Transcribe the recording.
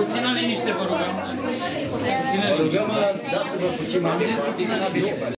Puțină liniște, vă rugăm. Puțină liniște. Vă rugăm, dați-vă puțin Am zis puțină liniște.